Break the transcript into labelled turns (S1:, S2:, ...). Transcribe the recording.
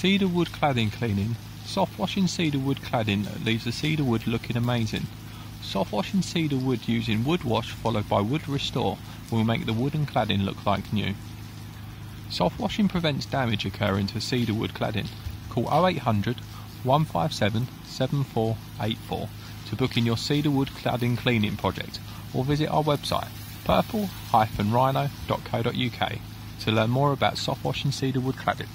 S1: Cedar wood cladding cleaning. Soft washing cedar wood cladding leaves the cedar wood looking amazing. Soft washing cedar wood using wood wash followed by wood restore will make the wooden cladding look like new. Soft washing prevents damage occurring to cedar wood cladding. Call 0800 157 7484 to book in your cedar wood cladding cleaning project or visit our website purple-rhino.co.uk to learn more about soft washing cedar wood cladding.